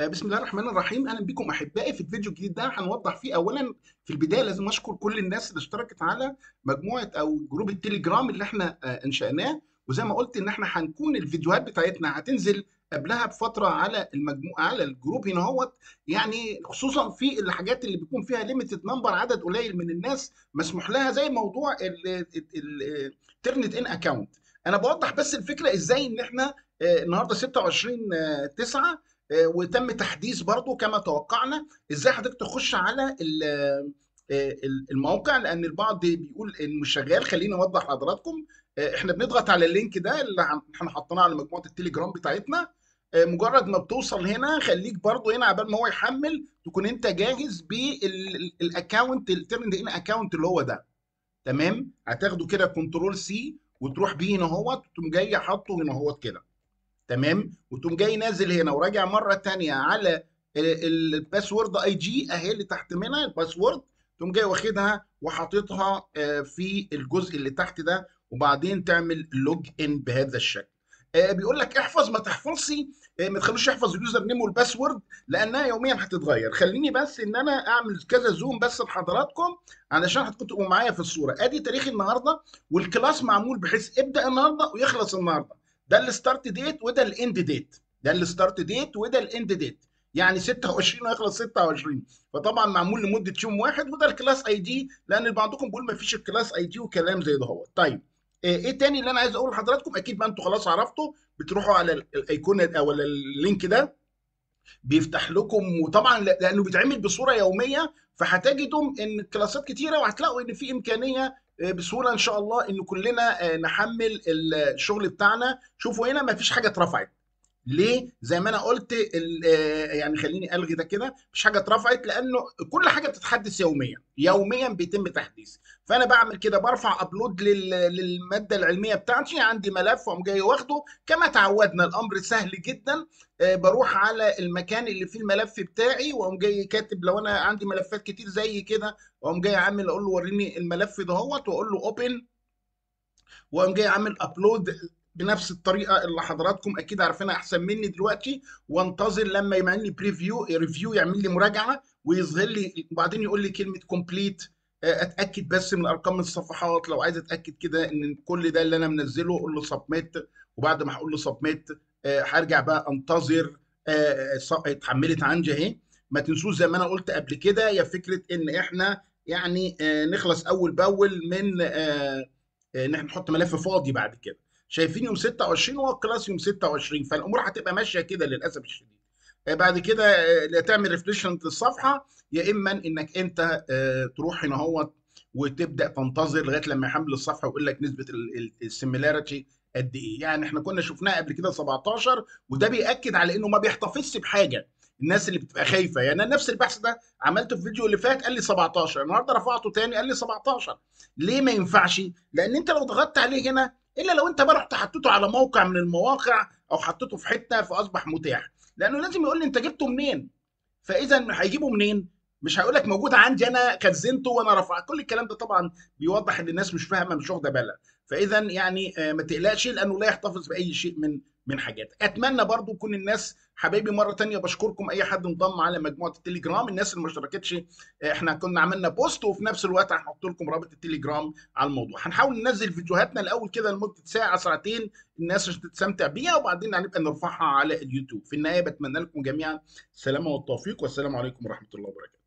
آه، بسم الله الرحمن الرحيم. أهلا بكم أحبائي في الفيديو الجديد ده. هنوضح فيه اولا في البداية لازم اشكر كل الناس اللي اشتركت على مجموعة أو جروب التليجرام اللي إحنا آه، إنشأناه. وزي ما قلت إن إحنا هنكون الفيديوهات بتاعتنا هتنزل قبلها بفترة على المجموعه على الجروب هنا أهوت. يعني خصوصا في الحاجات اللي بيكون فيها limited number عدد قليل من الناس مسموح لها زي موضوع ال Turnitin account أنا بوضح بس الفكرة إزاي إن إحنا آه، النهارده 26 9 وتم تحديث برضو كما توقعنا. إزاي حضرتك تخش على ال- ال- الموقع؟ لأن البعض بيقول انه مش شغال. خليني أوضح لحضراتكم. إحنا بنضغط على ال link ده اللي إحنا حطيناه على مجموعة التليجرام بتاعتنا. مجرد ما بتوصل هنا خليك برضو هنا عبال ما هو يحمل تكون أنت جاهز بال account ال Turnitin account اللي هو ده. تمام؟ هتاخده كده control C وتروح بيه هنا اهوت وتقوم جاي حاطه هنا اهوت كده. تمام؟ وتقوم جاي نازل هنا وراجع مرة تانية على ال- ال password اي جي أهي اللي تحت منها ال password. تقوم جاي واخدها وحاططها آه، في الجزء اللي تحت ده وبعدين تعمل log in بهذا الشكل. آه، بيقول لك احفظ ما تحفظش. آه، ما تخلوش يحفظ ال user name وال password لأنها يوميا هتتغير. خليني بس إن أنا أعمل كذا zoom بس لحضراتكم علشان هتكونوا تبقوا معايا في الصورة. أدي تاريخ النهارده وال class معمول بحيث ابدأ النهارده ويخلص النهارده. ده الستارت ديت وده الاند ديت ده الستارت ديت وده الاند ديت يعني 26 ويخلص 26 فطبعا معمول لمدة يوم واحد وده ال class ID لأن بعضكم بيقول ما فيش ال class ID وكلام زي ده هو. طيب آه، إيه تاني اللي أنا عايز أقوله لحضراتكم؟ أكيد ما أنتوا خلاص عرفتوا. بتروحوا على ال- الايقونه أو ال link ده بيفتح لكم وطبعا لأنه بيتعمل بصورة يومية فهتجدوا إن كلاسات كتيرة وهتلاقوا إن في إمكانية بسهولة إن شاء الله إن كلنا آه، نحمل الشغل بتاعنا. شوفوا هنا ما فيش حاجة اترفعت. ليه؟ زي ما أنا قلت آه، يعني خليني ألغي ده كده مش حاجة اترفعت لأنه كل حاجة بتتحدث يوميا يوميا بيتم تحديث. فأنا بعمل كده برفع upload لل- للمادة العلمية بتاعتي عندي ملف وأقوم جاي واخده. كما تعودنا الأمر سهل جدا. آه، بروح على المكان اللي فيه الملف بتاعي وأقوم جاي كاتب لو أنا عندي ملفات كتير زي كده وأقوم جاي عامل أقول له وريني الملف دهوت وأقول له open وأقوم جاي عامل upload بنفس الطريقة اللي حضراتكم أكيد عارفينها أحسن مني دلوقتي وانتظر لما يعمل لي preview review يعمل لي مراجعة ويظهر لي وبعدين يقول لي كلمة complete أتأكد بس من ارقام الصفحات لو عايز أتأكد كده إن كل ده اللي أنا منزله أقول له submit وبعد ما هقول له submit هرجع بقى انتظر آه، اتحملت عندي أهي. ما تنسوش زي ما أنا قلت قبل كده يا فكرة إن إحنا يعني آه، نخلص أول بأول من آه، إن إحنا نحط ملف فاضي بعد كده. شايفين يوم 26 هو ال class يوم 26 فالأمور هتبقى ماشية كده للأسف الشديد. آه، بعد كده آه، لا تعمل refreshment للصفحه يا إما إنك أنت آه، تروح هنا هو وتبدأ تنتظر لغاية لما يحمل الصفحة ويقول لك نسبة ال similarity قد إيه. يعني إحنا كنا شفناه قبل كده 17 وده بيأكد على إنه ما بيحتفظش بحاجة. الناس اللي بتبقى خايفة يعني أنا نفس البحث ده عملته في الفيديو اللي فات قال لي 17 النهارده رفعته تاني قال لي 17 ليه ما ينفعش؟ لأن أنت لو ضغطت عليه هنا إلا لو أنت بقى رحت حطيته على موقع من المواقع أو حطيته في حتة فاصبح متاح. لأنه لازم يقول لي أنت جبته منين؟ فإذا هيجيبه منين؟ مش هيقول لك موجود عندي أنا خزنته وأنا رفعت كل الكلام ده طبعا بيوضح إن الناس مش فاهمة مش واخدة بالها. فإذا يعني آه، ما تقلقش لأنه لا يحتفظ بأي شيء من من حاجاتك. أتمنى برضو يكون الناس حبايبي مرة تانية بشكركم. أي حد انضم على مجموعة التليجرام الناس اللي ما اشتركتش آه، إحنا كنا عملنا بوست وفي نفس الوقت هنحط لكم رابط التليجرام على الموضوع. هنحاول ننزل فيديوهاتنا الأول كده لمدة ساعة ساعتين الناس تستمتع بيها وبعدين هنبقى نرفعها على اليوتيوب. في النهاية بتمنى لكم جميعا السلامه والتوفيق والسلام عليكم ورحمة الله وبركاته.